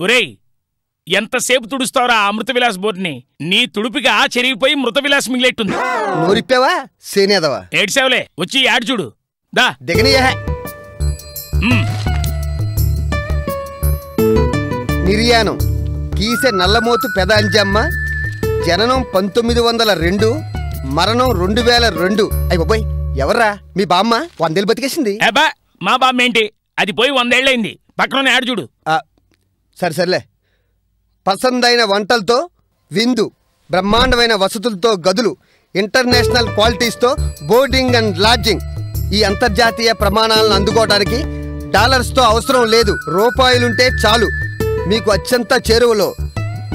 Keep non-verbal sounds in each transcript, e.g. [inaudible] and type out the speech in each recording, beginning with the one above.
ఒరేయ్ ఎంతసేపు తుడుస్తావురా ఆ అమృత విలాస్ బోర్డుని? నీ తుడుపుగా చెరిగిపోయి మృత విలాస్ మిగిలేట్టుంది. నూరిప్పావా? సేనేదవా? ఏడ్సావులే వచ్చి యాడ్ చూడు. దా. దిగనీయహ నిర్యాణం కీసె నల్లమోతు పెదాంజమ్మ. జననం పంతొమ్మిది వందల రెండు మరణం రెండు వేల రెండు. అయ్యి బాబోయ్ ఎవర్రా? మీ బామ్మ వందేళ్ళు బతికేసింది. అబ్బా మా బామ్మ ఏంటి? అది పోయి వందేళ్ళైంది పక్కన యాడ్ చూడు. సరే సర్లే. పసందైన వంటలతో విందు బ్రహ్మాండమైన వసతులతో గదులు ఇంటర్నేషనల్ క్వాలిటీస్తో బోర్డింగ్ అండ్ లాడ్జింగ్. ఈ అంతర్జాతీయ ప్రమాణాలను అందుకోవడానికి డాలర్స్తో అవసరం లేదు. రూపాయలుంటే చాలు. మీకు అత్యంత చేరువలో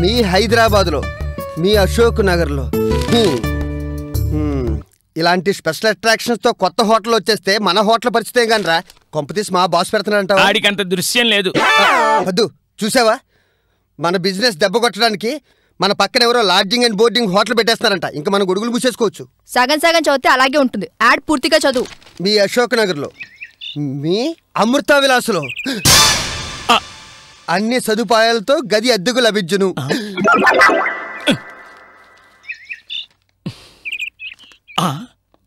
మీ హైదరాబాదులో. మీ అశోక్ నగర్లో. ఇలాంటి స్పెషల్ అట్రాక్షన్స్తో కొత్త హోటల్ వచ్చేస్తే మన హోటల్ పరిస్థితే కానీ రా కొంపతీసి మా బాస్ పెడుతున్నాడంటావా? ఆడికంత దృశ్యం లేదు. వద్దు చూసావా? మన బిజినెస్ దెబ్బ కొట్టడానికి మన పక్కన ఎవరో లాడ్జింగ్ అండ్ బోర్డింగ్ హోటల్ పెట్టేస్తారంట ఇంకా మన గొడుగులు మూసేసుకోవచ్చు. సగం సగం చదివితే అలాగే ఉంటుంది. యాడ్ పూర్తిగా చదువు. మీ అశోక్ నగర్లో. మీ అమృత విలాసులో. అన్ని సదుపాయాలతో గది అద్దెకు లభించును.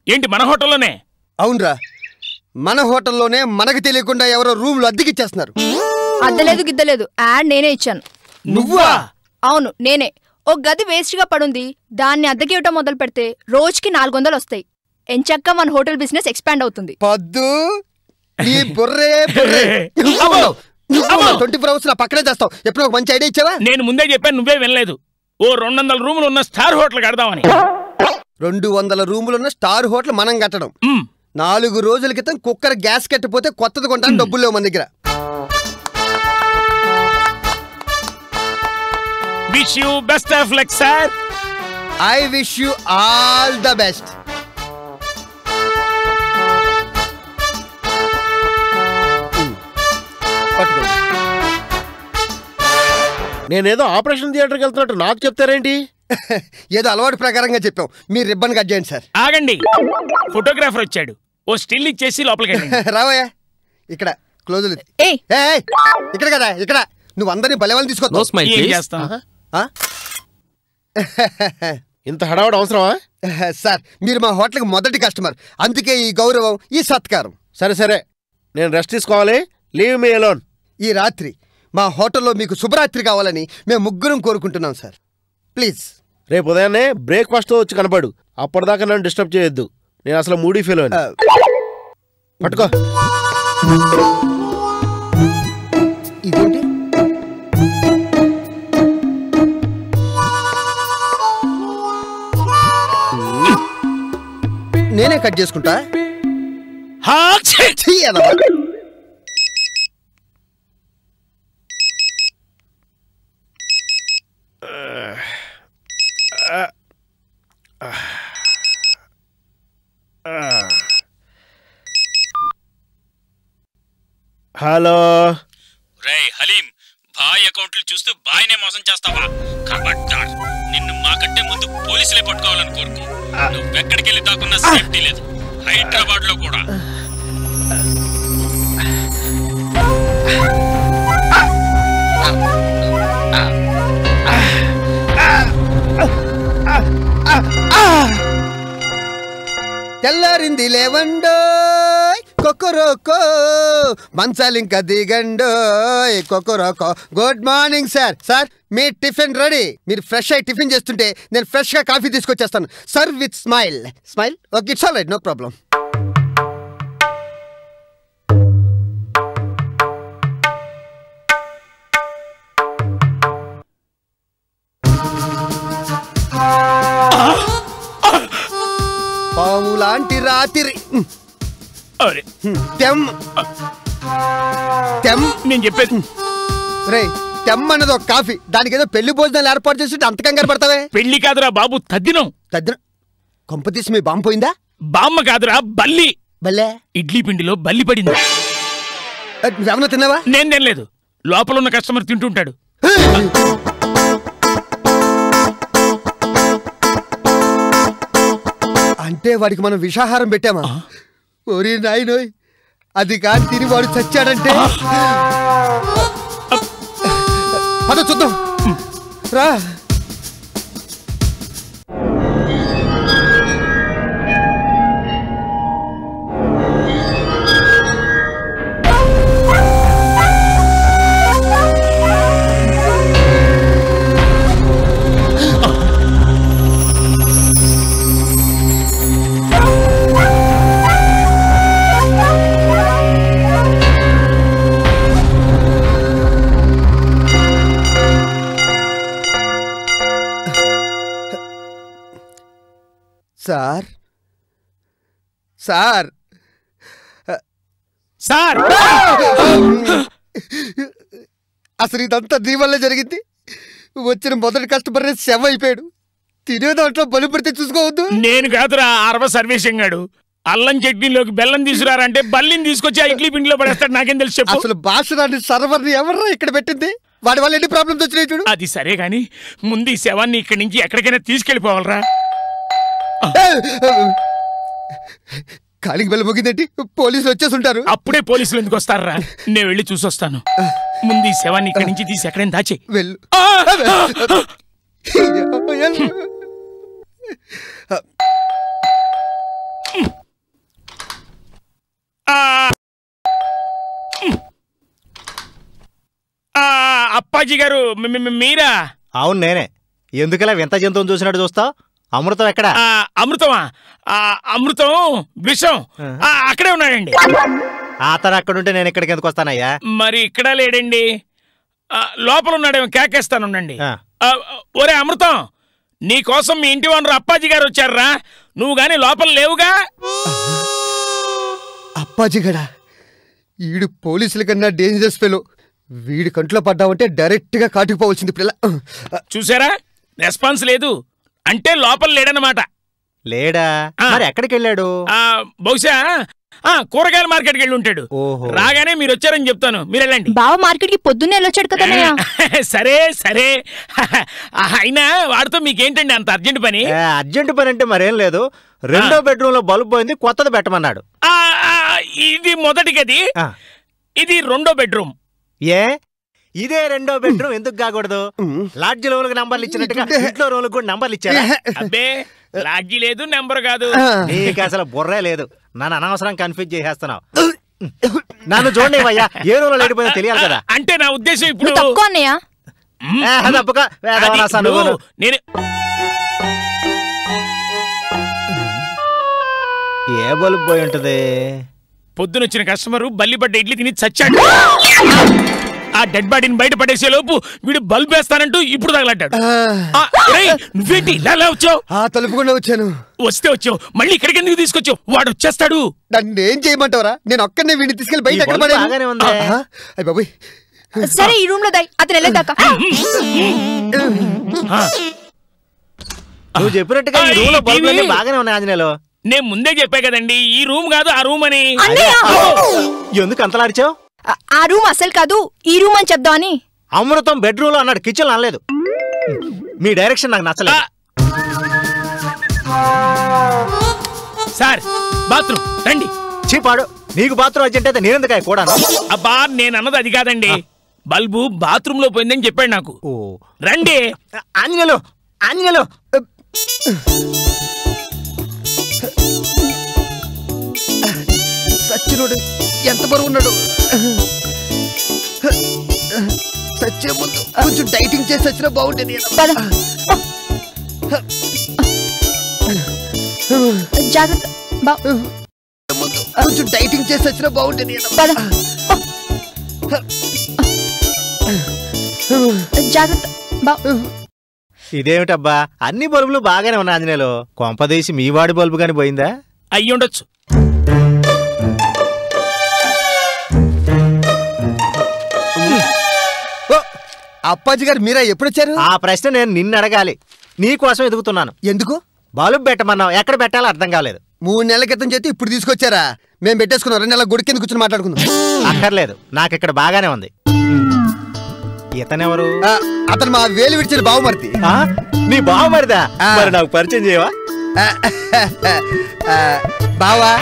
ఏంటి మన హోటల్లోనే? అవునరా. మన హోటల్లోనే మనకు తెలియకుండా ఎవరో రూమ్లు అద్దెకిచ్చేస్తున్నారు. అద్దలేదు గిద్దలేదు. యాడ్ నేనే ఇచ్చాను. నువ్వా? అవును నేనే. ఓ గది వేస్ట్గా పడుంది. దాన్ని అద్దెకి ఇవ్వటం మొదలు పెడితే రోజుకి నాలుగు వందలు వస్తాయి. ఎంచక్క మన హోటల్ బిజినెస్ ఎక్స్పాండ్ అవుతుంది. పద్దు నీ బుర్రే బుర్రే. [laughs] ట్వంటీ ఫోర్ అవర్స్ నా పక్కనే చేస్తావు. ఎప్పుడు ఒక మంచి ఐడియా ఇచ్చావా? నేను ముందే చెప్పాను నువ్వే వినలేదు. ఓ రెండు వందల రూములు ఉన్న స్టార్ హోటల్ కడదామని. రెండు వందల రూములున్న స్టార్ హోటల్ మనం కట్టడం. నాలుగు రోజుల క్రితం కుక్కర్ గ్యాస్ కట్టిపోతే కొత్తది కొంటాను డబ్బులు లేవు మన దగ్గర. Wish you best of luck sir I wish you all the best నేనేదో ఆపరేషన్ థియేటర్కి వెళ్తున్నట్టు నాకు చెప్తారేంటి? [laughs] ఏదో అలవాటు ప్రకారంగా చెప్పాం మీరు రిబ్బన్ కట్ చేయండి సార్. ఆగండి. ఫోటోగ్రాఫర్ వచ్చాడు. ఓ స్టిల్ ఇచ్చేసి లోపలికి వెళ్ళండి. [laughs] రావయ్యా. ఇక్కడ క్లోజులు ఏయ్, ఇక్కడ కదా ఇక్కడ. నువ్వు అందరినీ బలవాళ్ళు తీసుకొస్తావు ఆ? [laughs] ఇంత హడావడ అవసరమా? సార్ మీరు మా హోటల్కి మొదటి కస్టమర్. అందుకే ఈ గౌరవం ఈ సత్కారం. సరే సరే. నేను రెస్ట్ తీసుకోవాలి. Leave me alone. ఈ రాత్రి మా హోటల్లో మీకు శుభరాత్రి కావాలని మేము ముగ్గురం కోరుకుంటున్నాం సార్. ప్లీజ్. రేపు ఉదయాన్నే బ్రేక్ఫాస్ట్ వచ్చి కనపడు. అప్పటిదాకా నన్ను డిస్టర్బ్ చేయొద్దు. నేను అసలు మూడీ ఫీల్ ఆ, పట్టుకో. ఇదేంటి? నేనే కట్ చేసుకుంటా? హలో. రేయ్ హలీం బాయ్ అకౌంట్లు చూస్తూ బాయ్నే మోసం చేస్తావా? ఖబర్దార్ నిన్ను మాకంటే ముందు పోలీసులే పట్టుకోవాలని కోరుకో. నువ్వెక్కడికి వెళ్ళి దాకున్నా సేఫ్టీ లేదు. హైదరాబాద్లో కూడా తెల్లారింది లేవండో. కొక్కరోకో మంచాలింక దిగండు కొక్కరోకో గుడ్ మార్నింగ్ సార్ సార్ మీ టిఫిన్ రెడీ? మీరు ఫ్రెష్ అయ్యి టిఫిన్ చేస్తుంటే నేను ఫ్రెష్గా coffee తీసుకొచ్చేస్తాను. Sir with smile smile okay it's all right no problem పాము లాంటి రాత్రి. అరే. తెమ్. తెమ్. నేను చెప్పేది రే తెమ్ అన్నది ఒక కాఫీ. దానికి ఏదో పెళ్ళి భోజనాలు ఏర్పాటు చేసి అంత కంగారు పడతావే? పెళ్ళి కాదురా బాబు తద్దినం. తద్దిన. కొంపతీసి మీ బాంబు పోయిందా? బామ్మ కాదురా బల్లి. భలే ఇడ్లీ పిండిలో బల్లి పడింది. ఏ, నువ్వేమన్నా తిన్నావా? నేను తినలేదు. లోపల ఉన్న కస్టమర్ తింటుంటాడు. అంటే వాడికి మనం విషాహారం పెట్టామా? ఓరి నాయనోయ్ అది కాని తిని వాడు చచ్చాడంటే. పద చూద్దాం. రా. సార్. సార్! అసలు ఇదంతా నీ వల్లే జరిగింది. వచ్చిన మొదటి కస్టమర్ శవ అయిపోయాడు. తినే దాంట్లో బలి పడితే చూసుకోవద్దు. నేను కాదురా అరవ సర్వేశం గాడు. అల్లం చట్నీలోకి బెల్లం తీసుకురారంటే బల్లిని తీసుకొచ్చి ఆ ఇడ్లీ పిండిలో పడేస్తాడు. నాకేం తెలుసు అసలు భాషరాన్ని సర్వర్ని ఎవర్రా ఇక్కడ పెట్టింది? వాడి వల్ల ఎన్ని ప్రాబ్లమ్స్ వచ్చినాయి చూడు. అది సరే గాని ముందు ఈ శవాన్ని ఇక్కడి నుంచి ఎక్కడికైనా తీసుకెళ్ళిపోవాలరా కాలికి బెల్ల మొగిందేంటి పోలీసులు వచ్చేసి ఉంటారు అప్పుడే పోలీసులు ఎందుకు వస్తారా? నేను వెళ్ళి చూసొస్తాను. ముందు ఈ శవాన్ని ఇక్కడి నుంచి తీసి ఎక్కడైనా దాచే. వెళ్ళు. అప్పాజీ గారు మీ- మీ- మీరా? అవును నేనే. ఎందుకలా వింత జంతువుని చూసినట్టు చూస్తావు? అమృతం ఎక్కడ? ఆ, అమృతమా? ఆ, అమృతం విషం ఆ, అక్కడే ఉన్నాడండి. అతను అక్కడుంటే నేను ఇక్కడికి ఎందుకు వస్తానయ్యా? మరి ఇక్కడ లేడండి. ఆ, లోపల ఉన్నాడేమో కేకేస్తానుండండి ఒరే అమృతం నీ కోసం మీ ఇంటి ఓనర్ అప్పాజీ గారు వచ్చారా నువ్వు గాని లోపల లేవుగా? అప్పాజిగడా ఈడు పోలీసుల కన్నా డేంజరస్ ఫెలో వీడి కంట్లో పడ్డావంటే డైరెక్ట్గా కాటుకుపోవలసింది పిల్ల. చూసారా? రెస్పాన్స్ లేదు. అంటే లోపల లేడనమాట లేడా. మరి ఎక్కడికి వెళ్ళాడు ఆ, బహుశా ఆ, కూరగాయల మార్కెట్కి వెళ్ళి ఉంటాడు. ఓహో. రాగానే మీరు వచ్చారని చెప్తాను. మీరు వెళ్ళండి. బావ మార్కెట్కి పొద్దున్నే వెళ్ళొచ్చాడు కదన్నయ్య [laughs] సరే సరే. [laughs] అయినా వాడితో మీకేంటండి అంత అర్జెంట్ పని? ఏ, అర్జెంట్ పని అంటే మరేం లేదు. రెండో బెడ్రూమ్లో బల్బు పోయింది కొత్తది పెట్టమన్నాడు. ఆ, ఆ, ఇది మొదటి గది. ఇది రెండో బెడ్రూమ్. ఏ? ఇదే రెండో బెడ్రూమ్ ఎందుకు కాకూడదు? లాడ్జ్ లోన్లకు నంబర్లు ఇచ్చినట్టుగా ఇంట్లో రోజులకు కూడా నంబర్లు ఇచ్చారా? అబ్బే లాడ్జి లేదు నెంబర్ కాదు. నీకు అసలు బుర్రే లేదు. నన్ను అనవసరం కన్ఫ్యూజ్ చేసేస్తున్నావు. నన్ను చూడండి అయ్యా ఏ రోజులో లేడిపోయిందో తెలియాలి కదా. అంటే నా ఉద్దేశం అన్నయ్య. తప్పుకో. ఇప్పుడు నేను ఏ బల్బు పోయి ఉంటది? పొద్దునొచ్చిన కస్టమర్ బల్లిపడ్డ ఇడ్లీ తిని చచ్చాడు. ఆ డెడ్ బాడీని బయట పడేసే లోపు వీడు బల్బ్ వేస్తానంటూ ఇప్పుడు రేయ్, నువ్వేంటి ఇలా వచ్చావు? ఆ తలుపుకుండా వచ్చాను. వస్తే వచ్చావు. మళ్ళీ ఇక్కడికి ఎందుకు తీసుకొచ్చావు? వాడు వచ్చేస్తాడు. నన్ను ఏం చేయమంటావరా? నేను ఒక్కనే వీడిని తీసుకెళ్ళి బయట ఎక్కడ పడేను? బాబోయ్. సరే ఈ రూమ్లో దాయి. అతను వెళ్ళేదాకా ఆ, నువ్వు చెప్పినట్టుగా ఈ రూమ్లో బల్బులన్నీ. బాగానే ఉన్నాయి ఆంజనేయులు. నేను ముందే చెప్పా కదండి ఈ రూమ్ కాదు ఆ రూమ్ అని. ఎందుకు అంతలా అరిచావు? ఆ- రూమ్ అసలు కాదు ఈ రూమ్ అని చెప్దామని అమృతం బెడ్రూమ్లో అన్నాడు కిచెన్ అనలేదు. మీ డైరెక్షన్ నాకు నచ్చలేదు. సార్ బాత్రూమ్ రండి. చీపాడు నీకు బాత్రూమ్ అర్జెంట్ అయితే నేనెందుకు కూడా అబ్బా నేను అన్నది అది కాదండి. బల్బు బాత్రూమ్లో పోయిందని చెప్పాడు నాకు. ఓ. రండి. ఆంజనేయులు ఆంజనేయులు. సచ్చినోడు. ఎంత బరువు ఉన్నాడు? సచ్చే ముందు కొంచెం డైటింగ్ చేసి వచ్చినా బాగుంటుంది పద. జాగ్రత్త. బా. ముందు కొంచెం డైటింగ్ చేసి వచ్చినా బాగుంటుంది పద. జాగ్రత్త. ఇదేమిటబ్బా? అన్ని బల్బులు బాగానే ఉన్నాయి ఆంజనేయులు. కొంపదీసి మీ వాడి బల్బు కానీ పోయిందా? అయ్యి అప్పాజీ గారు మీరా ఎప్పుడు వచ్చారు ఆ ప్రశ్న నేను నిన్ను అడగాలి. నీకోసం ఎదుగుతున్నాను. ఎందుకు? బల్బు పెట్టమన్నావు. ఎక్కడ పెట్టాలో అర్థం కాలేదు. మూడు నెలల క్రితం చేతి ఇప్పుడు తీసుకొచ్చారా? మేము పెట్టేసుకున్నాం. రెండు నెలల గుడి కింద కూర్చొని మాట్లాడుకుందాం. అక్కర్లేదు. నాకు ఇక్కడ బాగానే ఉంది. ఇతనెవరు? అతను మా వేలు విడిచిన బావమర్తి ఆ? నీ బావమరిదా. మరి నాకు పరిచయం చేయవా? బావా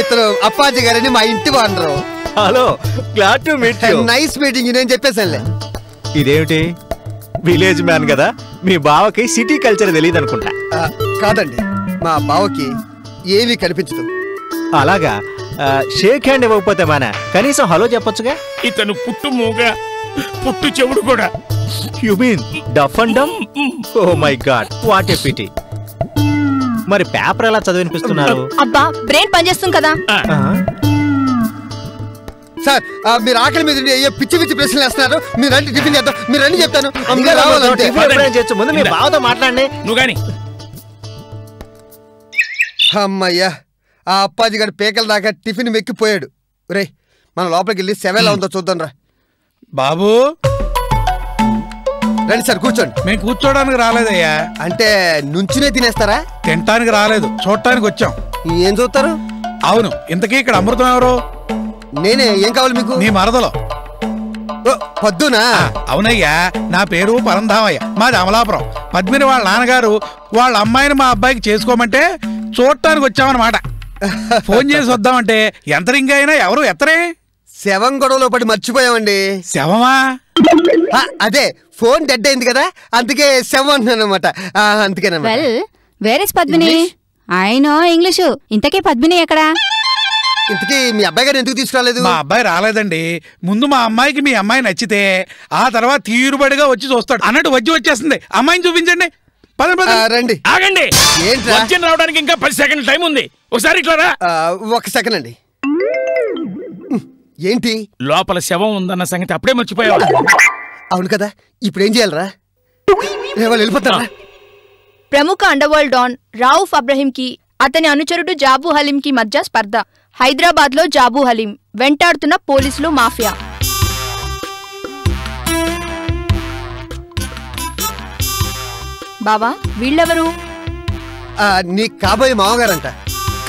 ఇతను అప్పాజీ గారని మా ఇంటి వాండరు. Hello glad to meet nice meeting నేను చెప్పేసానులే ఇదేమిటి? విలేజ్ మ్యాన్ కదా? మీ బావకి సిటీ కల్చర్ తెలియదు అనుకుంటా ఆ, కాదండి. మా బావకి ఏమీ కనిపించదు. అలాగా? షేక్ హ్యాండ్ ఇవ్వకపోతే మన? కనీసం హలో చెప్పొచ్చుగా? ఇతను పుట్టు మూగ పుట్టు చెవుడు కూడా. You mean deaf and dumb oh my god what a pity మరి పేపర్ ఎలా చదివినిపిస్తున్నారు? అబ్బా బ్రెయిన్ పనిచేస్తుంది కదా. సార్ ఆ, మీరు ఆకలి మీద ఉండి అయ్యో పిచ్చి పిచ్చి ప్రశ్నలు వేస్తున్నారు. మీరు రండి టిఫిన్ చేద్దాం. మీరు రండి చెప్తాను. రావాలంటే ముందు మీ బావతో మాట్లాడండి. నువ్వు గాని. అమ్మయ్యా ఆ అప్పాజీ గారు పేకల దాకా టిఫిన్ మెక్కిపోయాడు. రే మన లోపలికి వెళ్ళి సెవెన్లా ఉందో చూద్దాం రా. బాబు. రండి సార్ కూర్చోండి. మేము కూర్చోడానికి రాలేదయ్యా. అంటే నుంచునే తినేస్తారా? తినటానికి రాలేదు చూడటానికి వచ్చాం. ఏం చూస్తారు? అవును ఇంతకీ ఇక్కడ అమృతం ఎవరు? నేనే ఏం కావాలి మీకు? నీ మరదలో. పొద్దునా? అవునయ్యా నా పేరు పరంధామయ్య మాది అమలాపురం. పద్మిని వాళ్ళ నాన్నగారు వాళ్ళ అమ్మాయిని మా అబ్బాయికి చేసుకోమంటే చూడటానికి వచ్చామన్నమాట. ఫోన్ చేసి వద్దామంటే ఎంత రింగ్ అయినా ఎవరు ఎత్తరే? శవం గొడవలో పడి మర్చిపోయామండి. శవమా? అదే ఫోన్ డెడ్ అయింది కదా అందుకే శవం అంటున్నాను అనమాట అందుకేనమాట well where is Padmini? I know English ఇంతకీ పద్మిని ఎక్కడా? ఇంతకీ మీ అబ్బాయి గారు ఎందుకు తీసుకురాలేదు? మా అబ్బాయి రాలేదండి. ముందు మా అమ్మాయికి మీ అమ్మాయి నచ్చితే ఆ తర్వాత తీరుబడిగా వచ్చి చూస్తాడు. అన్నట్టు వచ్చి వచ్చేస్తుంది. అమ్మాయిని చూపించండి. పద పద ఆ, రండి. ఆగండి? వర్జన్ రావడానికి ఇంకా పది సెకండ్ టైం ఉంది. ఒకసారి ఇట్లా ఒక సెకండ్ అండి. ఏంటి? లోపల శవం ఉందన్న సంగతి అప్పుడే మర్చిపోయావు? అవును కదా. ఇప్పుడు ఏం చేయాలరా? రే, వాళ్ళు వెళ్ళిపోతారా? ప్రముఖ అండర్వరల్డ్ డాన్ రావుఫ్ అబ్రహీంకి అతని అనుచరుడు జాబు హలీంకి మధ్య స్పర్ధ. హైదరాబాద్లో జాబు హలీం. వెంటాడుతున్న పోలీసులు మాఫియా. బావా వీళ్ళెవరు? ఆ, నీ కాబోయే మామగారంట.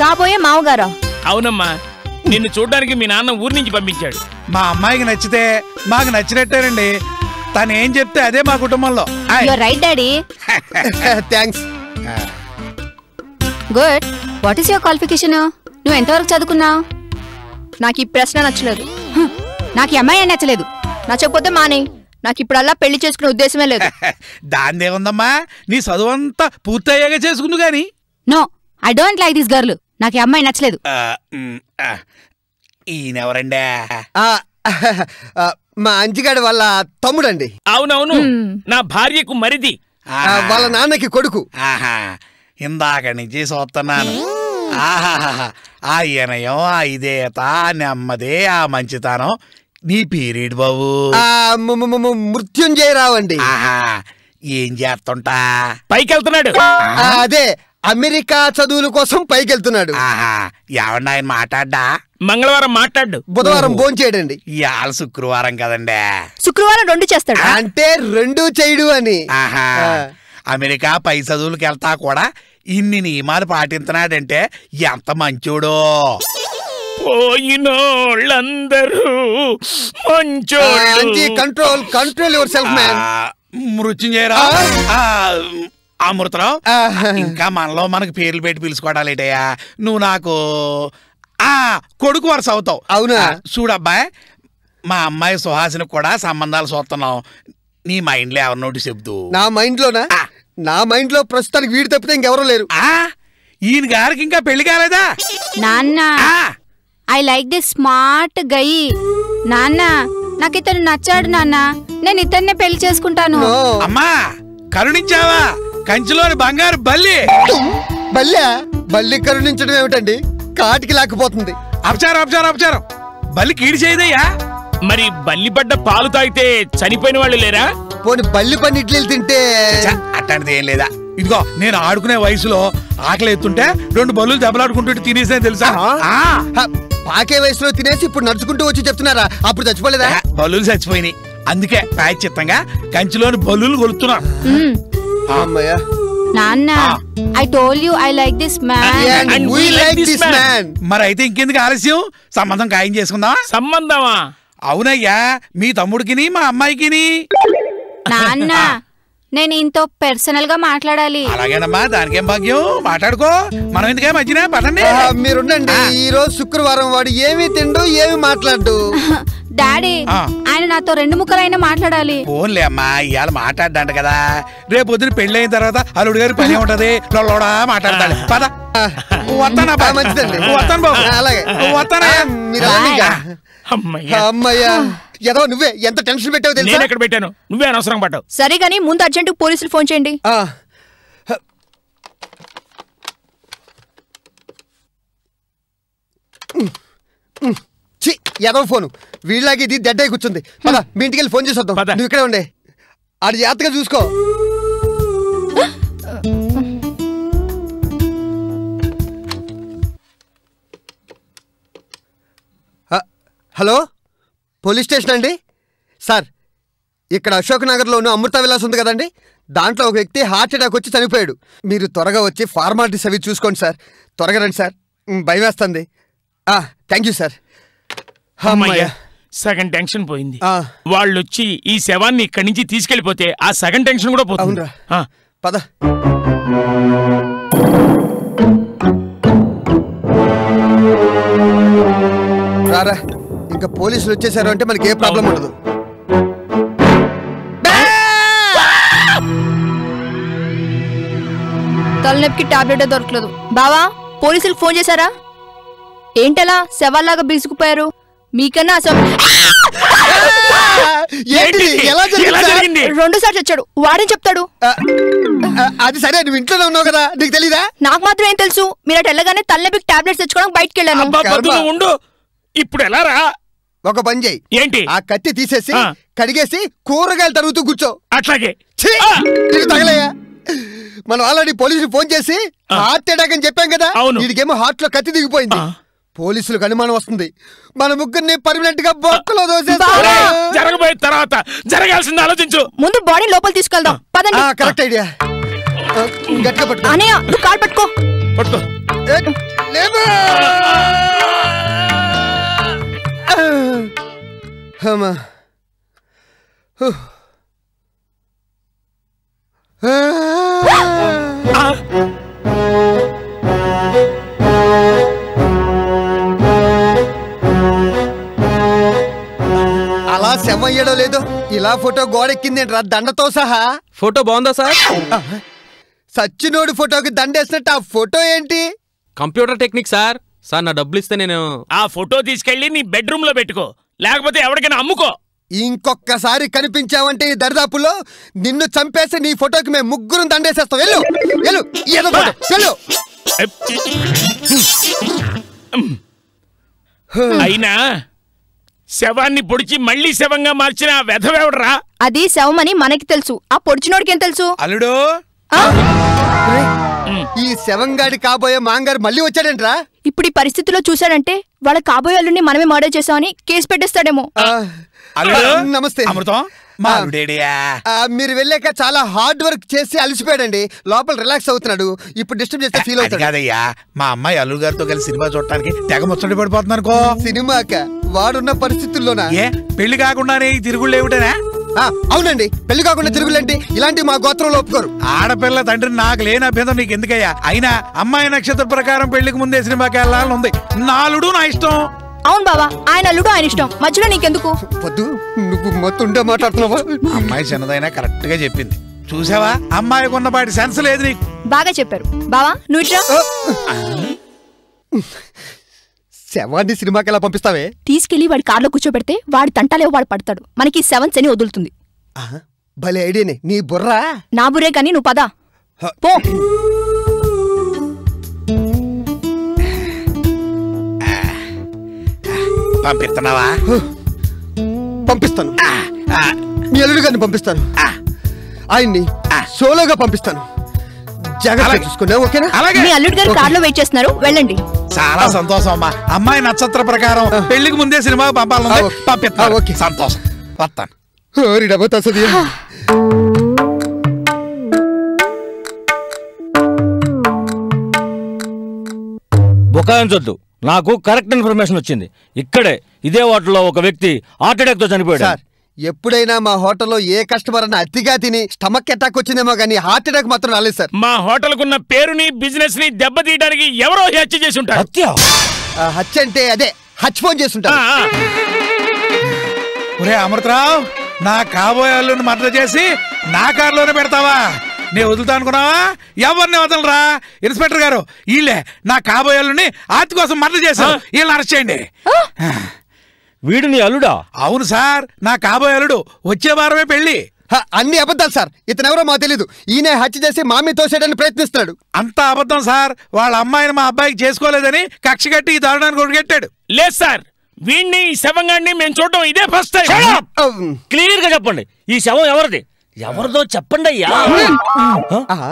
కాబోయే మావగారా అవునమ్మా నిన్ను చూడడానికి మీ నాన్న ఊరి నుంచి పంపించాడు. మా అమ్మాయికి నచ్చితే మాకు నచ్చినట్టేనండి తను ఏం చెప్తే అదే మా కుటుంబంలో. Right daddy thanks good what is your qualification నువ్వు ఎంతవరకు చదువుకున్నావు నాకు ఈ ప్రశ్న నచ్చలేదు. నాకు ఈ అమ్మాయి నచ్చలేదు. నచ్చకపోతే మానే. నాకు ఇప్పుడల్లా పెళ్ళి చేసుకునే ఉద్దేశమే లేదు. [laughs] దాందేముందమ్మా నీ చదువు అంతా పూర్తయ్యాక చేసుకుందు గాని. No I don't like this girl. నాకు ఈ అమ్మాయి నచ్చలేదు. ఈయనెవరండే? మా అంజిగాడి వాళ్ళ తమ్ముడండి. అవునవును. నా భార్యకు మరిది. ఆ, వాళ్ళ నాన్నకి కొడుకు. ఆహా. ఇందాక నుంచి చూస్తున్నాను. ఆ ఈనయం ఆ ఇదేత ఆ నెమ్మదే ఆ మంచితనం. నీ పీరియడ్ బాబు. ఆ, ము- ము- ము- ము- మృత్యుంజయరావు అండి. ఆహా ఏం చేస్తుంటా? పైకి వెళ్తున్నాడు అదే అమెరికా చదువుల కోసం పైకి వెళ్తున్నాడు ఆహా ఏమన్నా ఆయన మాట్లాడ్డా? మంగళవారం మాట్లాడు. బుధవారం భోంచేయడండి. ఇవాళ శుక్రవారం కదండే. శుక్రవారం రెండు చేస్తాడు? అంటే రెండు చేయడు అని. ఆహా. అమెరికా పై చదువులకు వెళ్తా కూడా ఇన్ని నియమాలు పాటిస్తున్నాడంటే ఎంత మంచోడో? పోయినోళ్ళందరూ మంచోళ్ళు. Control control yourself man ఆ, అమృతరావు. ఇంకా మనలో మనకు పేర్లు పెట్టి పిలుచుకోవడాలేటయ్యా? నువ్వు నాకు ఆ కొడుకు వరుస అవుతావు. అవునా? చూడబ్బాయ్ మా అమ్మాయి సుహాసిని కూడా సంబంధాలు చూస్తున్నాం నీ మైండ్లో ఎవరినోటి చెబుతూ? నా మైండ్ లోనా ఆ. నా మైండ్లో ప్రస్తుతానికి వీడు తప్పితే ఇంకెవరూ లేరు. ఆ? ఈయన గారికి ఇంకా పెళ్ళి కాలేదా? నాన్న. ఆ. I like this smart guy. నాన్న నాకు ఇతను నచ్చాడు నాన్న. నేను ఇతన్నే పెళ్ళి చేసుకుంటాను. అమ్మా కరుణించావా? కంచిలోని బంగారు బల్లి. బల్లి? బల్లి కరుణించడం ఏమిటండి? కాటికి లేకపోతుంది. అపచారం అపచారం అపచారం. బల్లి కీడి చేయదయ్యా? మరి బల్లిపడ్డ పాలు తాగితే చనిపోయిన వాళ్ళు లేరా? పోని బల్లి పని ఇడ్లీలు తింటే అట్లాంటిది ఏం లేదా? ఇదిగో నేను ఆడుకునే వయసులో ఆకలి ఎత్తుంటే రెండు బల్లులు దెబ్బలాడుకుంటుంటే తినేసే తెలుసా? పాకే వయసులో తినేసి ఇప్పుడు నడుచుకుంటూ వచ్చి చెప్తున్నారా? అప్పుడు చచ్చిపోలేదా? బల్లులు చచ్చిపోయినాయి. అందుకే ప్రాయచిత్తంగా కంచిలోని బల్లులు కొలుతున్నా. నాన్న. I told you I like this man. మరి అయితే ఇంకెందుకు ఆలస్యం? సంబంధం ఖాయం చేసుకుందామా? సంబంధమా? అవునయ్యా మీ తమ్ముడికిని మా అమ్మాయికిని. నాన్న నేను ఇంతో పర్సనల్గా మాట్లాడాలి. అలాగేనమ్మా దానికేం భాగ్యం? మాట్లాడుకో. మనం ఎందుకే మధ్యన పదండి. మీరుండండి. ఈ రోజు శుక్రవారం వాడు ఏమీ తిండు ఏమి మాట్లాడు డాడీ. ఆయన నాతో రెండు ముక్కలైనా మాట్లాడాలి. ఫోన్లే అమ్మా ఇవాళ మాట్లాడ్డంట కదా. రేపు పొద్దున పెళ్ళి అయిన తర్వాత అల్లుడు గారి పని ఉంటది లొల్లోడా మాట్లాడతాడు. పద. వస్తానా మంచిదండి. వస్తాను బాబు. అలాగే. వస్తానయ్యా అమ్మయ్యా. అమ్మయ్యా. ఏదో నువ్వే. ఎంత టెన్షన్ పెట్టావు నేను తెలుసా ఎక్కడ పెట్టాను? నువ్వే అనవసరం పడ్డావు. సరే గానీ ముందు అర్జెంట్ పోలీసులు ఫోన్ చేయండి. ఆ. ఛీ ఎదవ ఫోను. వీళ్ళకి ఇది దెడ్డ అయి కూర్చుంది. పద మీ ఇంటికి వెళ్ళి ఫోన్ చేసి వద్దాం. నువ్వు ఇక్కడే ఉండే. ఆడి జాగ్రత్తగా చూసుకో. హలో? పోలీస్ స్టేషన్ అండి? సార్ ఇక్కడ అశోక్ నగర్లో ఉన్న అమృత విలాస్ ఉంది కదండి? దాంట్లో ఒక వ్యక్తి హార్ట్ అటాక్ వచ్చి చనిపోయాడు. మీరు త్వరగా వచ్చి ఫార్మాలిటీస్ అవి చూసుకోండి సార్. త్వరగా రండి సార్. భయం వేస్తుంది. Thank you sir. అమ్మయ్యా సగం టెన్షన్ పోయింది. వాళ్ళు వచ్చి ఈ శవాన్ని ఇక్కడి నుంచి తీసుకెళ్ళిపోతే ఆ సగం టెన్షన్ కూడా పోతుంది. పద. ఇంకా పోలీసులు వచ్చేసారు అంటే మనకి ఏ ప్రాబ్లం ఉండదు. తలనొప్పికి టాబ్లెట్ దొరకలేదు. బావా పోలీసులకు ఫోన్ చేశారా? ఏంటలా శవాల్లాగా బిగుసుకుపోయారు? మీకన్నా అసలు [laughs] ఏంటిది? ఎలా జరిగింది ఎలా సార్? జరిగింది? రెండు సార్లు చచ్చాడు. వాడేం చెప్తాడు? అది సరే నువ్వు ఇంట్లోనే ఉన్నావు కదా. నీకు తెలీదా? నాకు మాత్రం ఏం తెలుసు. మీరు అటు వెళ్ళగానే తలనొప్పికి టాబ్లెట్స్ తెచ్చుకోవడానికి బయటికి వెళ్ళాను. ఇప్పుడు ఎలా రా? ఒక పని చేయి. ఏంటి? ఆ కత్తి తీసేసి. కడిగేసి కూరగాయలు తరుగుతూ కూర్చో. అట్లాగే. తగలయ్యా. మనం ఆల్రెడీ పోలీసులు ఫోన్ చేసి హార్ట్ అటాక్ అని చెప్పాం కదా అవును. వీడికేమో హార్ట్లో కత్తి దిగిపోయింది. పోలీసులకు అనుమానం వస్తుంది. మన ముగ్గురిని పర్మనెంట్గా బొక్కలో జరగబోయే తర్వాత జరగాల్సింది ఆలోచించు. ముందు బాడీ లోపల తీసుకెళ్దాం. పదండి. Correct idea. గట్టిగా పట్టుకో. అనయ్య నువ్వు కాలు పట్టుకో. పట్టుకో. హూ. ఆ, అలా శవయ్యడో లేదో? ఇలా ఫోటో గోడెక్కిందేంట్రా? దండతో సహా. ఫోటో బాగుందా సార్? సచ్చినోడు ఫోటోకి దండేసినట్టు ఆ ఫోటో ఏంటి? Computer technique sir. సార్ నా డబ్బులు ఇస్తే నేను ఆ ఫోటో తీసుకెళ్ళి నీ బెడ్రూమ్లో పెట్టుకో. లేకపోతే ఎవరికైనా అమ్ముకో. ఇంకొక్కసారి కనిపించావంటే ఈ దరిదాపుల్లో నిన్ను చంపేసి నీ ఫోటోకి మేము ముగ్గురు దండేసేస్తాం. వెళ్ళు వెళ్ళు ఏదో వెళ్ళు. అయినా శవాన్ని పొడిచి మళ్ళీ శవంగా మార్చిన వెధవెవడరా? అది శవమని మనకి తెలుసు. ఆ పొడిచినోడికి ఏం తెలుసు? అల్లుడు? ఈ శవంగాడి కాబోయే మాంగారు మళ్ళీ వచ్చాడేంట్రా? ఇప్పుడు ఈ పరిస్థితిలో చూశాడంటే వాళ్ళ కాబోయే అల్లుడిని మనమే మర్డర్ చేసామని కేసు పెట్టేస్తాడేమో. నమస్తే. అమృతం మీరు వెళ్ళాక చాలా హార్డ్ వర్క్ చేసి అలసిపోయాడండి. లోపల రిలాక్స్ అవుతున్నాడు. ఇప్పుడు డిస్టర్బ్ చేస్తే ఫీల్ అవుతాడు. కాదయ్యా మా అమ్మాయి అల్లుడు గారితో కలిసి సినిమా చూడటానికి తెగ ముచ్చట పడిపోతుంది అనుకో సినిమాక? వాడున్న పరిస్థితుల్లోనా? ఏ పెళ్ళి కాకుండానే ఈ తిరుగుళ్ళు ఏమిటనా? అవునండి. పెళ్ళి కాకుండా తిరుగులేంటి? ఇలాంటి మా గోత్రంలో ఒప్పుకోరు. ఆడపిల్ల తండ్రి నాకు లేని అభ్యంతరం నీకు ఎందుకయ్యా? అయినా అమ్మాయి నక్షత్ర ప్రకారం పెళ్ళికి ముందే సినిమాకి వెళ్ళాలని ఉంది. నాలుడు నా ఇష్టం. అవును బావా ఆయన అల్లుడు ఆయన ఇష్టం. మధ్యలో నీకెందుకు? వద్దు నువ్వు మొత్తుండే మాట్లాడుతున్నావా? అమ్మాయి చిన్నదైనా కరెక్ట్గా చెప్పింది. చూసావా? అమ్మాయికి ఉన్నపాటి సెన్స్ లేదు నీకు. బాగా చెప్పారు. బావా నువ్వు శవాన్ని సినిమాకి ఎలా పంపిస్తావే? తీసుకెళ్ళి వాడి కార్లో కూర్చోబెడితే వాడి తంటాలేవో వాడు పడతాడు. మనకి సెవెన్స్ అని వదులుతుంది. భలే ఐడియానే నీ. బుర్రా? నా బురే కానీ నువ్వు పదా. పో. పంపిస్తున్నావా? పంపిస్తాను. మీ అల్లుడు గారిని పంపిస్తాను. ఆయన్ని సోలోగా పంపిస్తాను. జాగ్రత్త. చూసుకున్నా ఓకేనా? అలాగే. మీ అల్లుడు గారు. కార్లో వెయిట్ చేస్తున్నారు. వెళ్ళండి. చాలా సంతోషం అమ్మా. అమ్మాయి నక్షత్ర ప్రకారం పెళ్ళికి ముందే సినిమా పంపాలని ఆ, ఓకే. పంపిస్తాను. సంతోషం. వస్తాను. బుకాయించొద్దు నాకు కరెక్ట్ ఇన్ఫర్మేషన్ వచ్చింది. ఇక్కడే ఇదే వాటిలో ఒక వ్యక్తి హార్ట్ అటాక్తో చనిపోయాడు. సార్ ఎప్పుడైనా మా హోటల్లో ఏ కస్టమర్ అన్న అతిగా తిని స్టమక్ అటాక్ వచ్చిందేమో కానీ హార్ట్ అటాక్ మాత్రం రాలేదు సార్. మా హోటల్ కున్న పేరుని బిజినెస్ని దెబ్బతీయడానికి ఎవరో హత్య చేసి ఉంటారు ఆ, హత్య అంటే అదే హచ్ ఫోన్ చేస్తుంటారు. ఒరే అమృతరావు నా కాబోయే అల్లుని మర్డర్ చేసి నా కారులోనే పెడతావా? నే వదులుతా అనుకున్నావా? ఎవరిని వదలరా? ఇన్స్పెక్టర్ గారు వీళ్ళే నా కాబోయే అల్లుని ఆతి కోసం మర్డర్ చేశారు. వీళ్ళని అరెస్ట్ చేయండి. వీడు నీ అల్లుడా? అవును సార్ నా కాబోయే అల్లుడు వచ్చే వారమే పెళ్ళి హ, అన్ని అబద్ధాలు సార్. ఇతను ఎవరో మాకు తెలీదు. ఈయన హత్య చేసి మామి తోసేయడానికి ప్రయత్నిస్తున్నాడు. అంత అబద్ధం సార్. వాళ్ళ అమ్మాయిని మా అబ్బాయికి చేసుకోలేదని కక్ష కట్టి ఈ దారుణానికి కొడుకెట్టాడు లేదు సార్. వీణ్ణి ఈ శవంగాన్ని మేము చూడటం ఇదే ఫస్ట్ టైం. క్లియర్గా చెప్పండి. ఈ శవం ఎవరిది? ఎవరిదో చెప్పండి అయ్యా. ఆహా.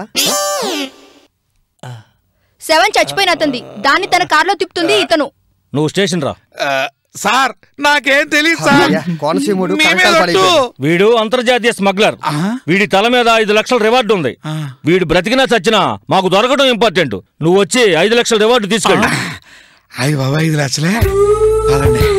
సెవెన్ చచ్చిపోయిన అతంది దాన్ని తన కారులో తిప్పుతుంది ఇతను. నువ్వు స్టేషన్ రా. సార్ నాకేం తెలియదు సార్. కోనసీముడు. వీడు అంతర్జాతీయ స్మగ్లర్. ఆ? వీడి తల మీద ఐదు లక్షల రివార్డు ఉంది. ఆ. వీడు బ్రతికినా చచ్చినా మాకు దొరకడం ఇంపార్టెంట్. నువ్వు వచ్చి ఐదు లక్షల రివార్డు తీసుకెళ్ళి. అయ్యి బాబా ఐదు లక్షలే? పదండి.